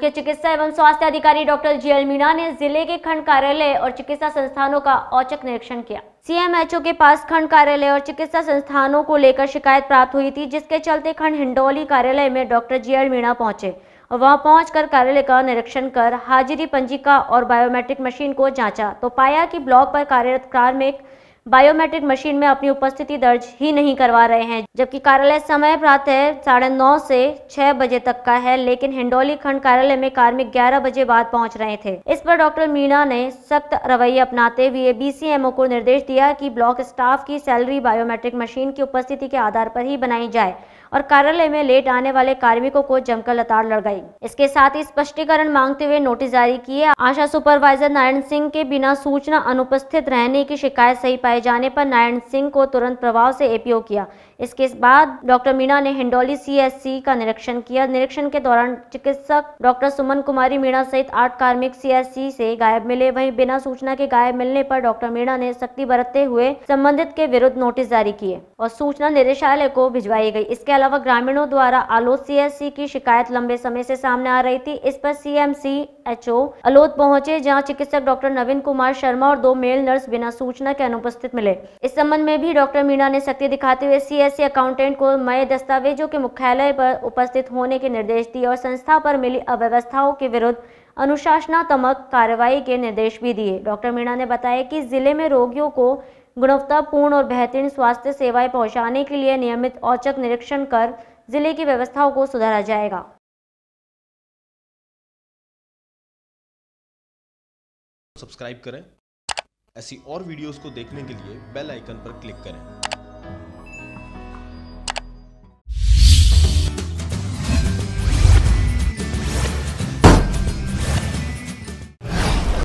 मुख्य चिकित्सा एवं स्वास्थ्य अधिकारी डॉक्टर जीएल मीणा ने ज़िले के खंड कार्यालय और चिकित्सा संस्थानों का औचक निरीक्षण किया। सीएमएचओ के पास खंड कार्यालय और चिकित्सा संस्थानों को लेकर शिकायत प्राप्त हुई थी, जिसके चलते खंड हिंडोली कार्यालय में डॉक्टर जीएल मीणा पहुँचे और वहाँ पहुंचकर कार्यालय का निरीक्षण कर हाजिरी पंजिका और बायोमेट्रिक मशीन को जांचा। तो पाया कि ब्लॉक पर कार्यरत कार्मिक बायोमेट्रिक मशीन में अपनी उपस्थिति दर्ज ही नहीं करवा रहे हैं, जबकि कार्यालय समय प्रातः साढ़े नौ से छह बजे तक का है, लेकिन हिंडोली खंड कार्यालय में कार्मिक ग्यारह बजे बाद पहुँच रहे थे। इस पर डॉक्टर मीणा ने सख्त रवैया अपनाते हुए बीसीएमओ को निर्देश दिया कि ब्लॉक स्टाफ की सैलरी बायोमेट्रिक मशीन की उपस्थिति के आधार पर ही बनाई जाए। और कार्यालय में लेट आने वाले कार्मिकों को जमकर लताड़ लड़ गई। इसके साथ ही स्पष्टीकरण मांगते हुए नोटिस जारी किए। आशा सुपरवाइजर नारायण सिंह के बिना सूचना अनुपस्थित रहने की शिकायत सही पाए जाने पर नारायण सिंह को तुरंत प्रभाव से एपीओ किया। इसके बाद डॉक्टर मीणा ने हिंडोली सीएससी का निरीक्षण किया। निरीक्षण के दौरान चिकित्सक डॉक्टर सुमन कुमारी मीणा सहित आठ कार्मिक सीएससी से गायब मिले। वहीं बिना सूचना के गायब मिलने पर डॉक्टर मीणा ने सख्ती बरतते हुए संबंधित के विरुद्ध नोटिस जारी किए और सूचना निदेशालय को भिजवाई गई। इसके अलावा ग्रामीणों द्वारा आलोद सीएससी की शिकायत लंबे समय से सामने आ रही थी। इस पर सीएमसी एचओ अलोद पहुँचे, जहाँ चिकित्सक डॉक्टर नवीन कुमार शर्मा और दो मेल नर्स बिना सूचना के अनुपस्थित मिले। इस संबंध में भी डॉक्टर मीणा ने सख्ती दिखाते हुए सी सदस्य अकाउंटेंट को मय दस्तावेजों के मुख्यालय पर उपस्थित होने के निर्देश दिए और संस्था पर मिली अव्यवस्थाओं के विरुद्ध अनुशासनात्मक कार्रवाई के निर्देश भी दिए। डॉक्टर मीणा ने बताया कि ज़िले में रोगियों को गुणवत्तापूर्ण और बेहतरीन स्वास्थ्य सेवाएँ पहुँचाने के लिए नियमित औचक निरीक्षण कर ज़िले की व्यवस्थाओं को सुधारा जाएगा। सब्सक्राइब करें। ऐसी और वीडियोस को देखने के लिए बेल आइकन पर क्लिक करें।